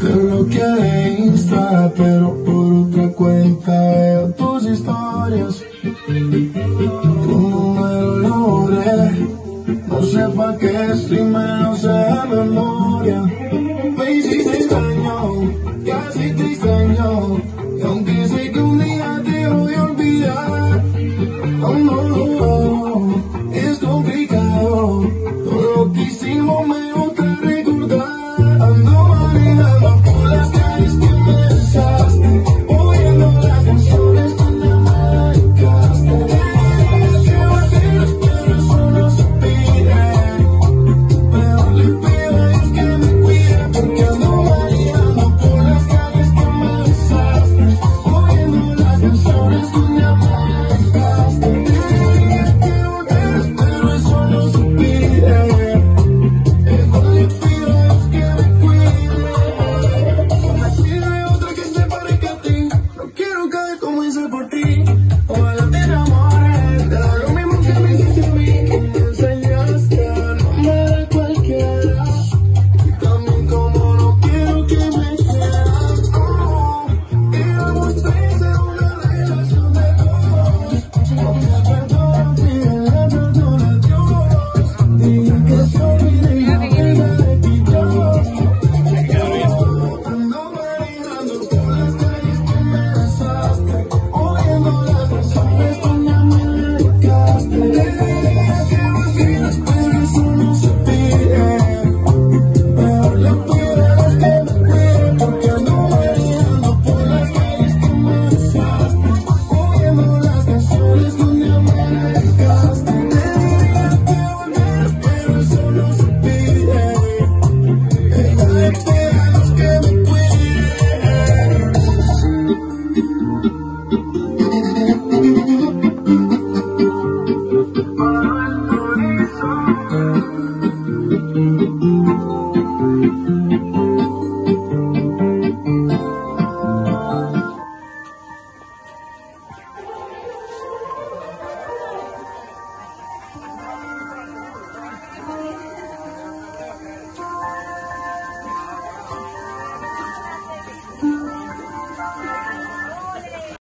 Te bloqueé de Insta, pero por otra cuenta veo tus historias. Como me lo logré, no sé pa' qué, si menos sé de memoria. Me hiciste daño, casi te extraño, y aunque sé que un día te voy a olvidar, aún no lo hago, es complicado, todo lo que hicimos me Good.